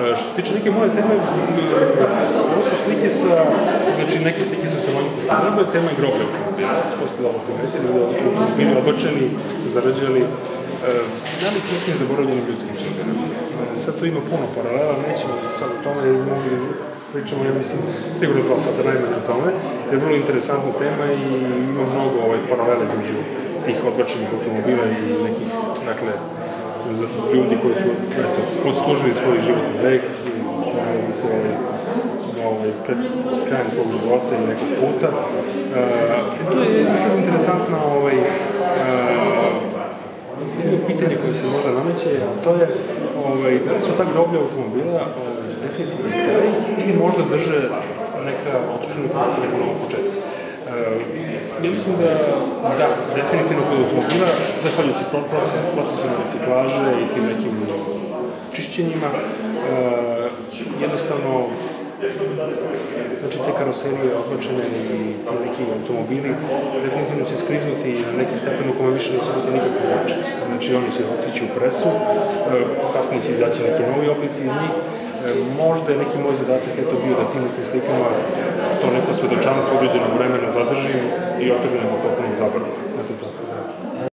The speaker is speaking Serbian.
E, Što se tiče neke moje teme, ovo su slike sa, znači neke slike su sa strane, tema je groblja automobila, postoje dobro primetili, bili obačeni, zarađali, e, nalik nekim zaboravljenim ljudskim sudbinama. E, Sad tu ima puno paralela, nećemo sad o tome i mogli pričamo, ja mislim, sigurno dva sata najmanje o tome, jer je vrlo interesantna tema i ima mnogo ovaj, paralela između tih odbačenih automobila i nekih, dakle, ljudi koji su eto, odslužili svoj životni vek nalaze se ovaj, ovaj, pred krajem svog života i nekog puta. Uh, tu je sad interesantna ovaj, jedno pitanje koje se možda nameće, a to je ovaj, da li su ta groblja automobila ovaj, definitivno kraj ili možda drže neka otužena kako neko novo početak. Uh, ja mislim da, da, definitivno kod automobila, zahvaljujući pro- proces, procesima reciklaže i tim nekim čišćenjima, uh, jednostavno znači te karoserije odbačene i ti neki automobili definitivno će skriznuti na neki stepen u kome više neće biti nikakve. Znači oni će otići u presu, e, kasnije će izaći neki novi oblici iz njih, možda je neki moj zadatak eto bio da tim nekim slikama to neko svedočanstvo određenog vremena zadržim i otrgnem u potpunom zaboravu. Eto to.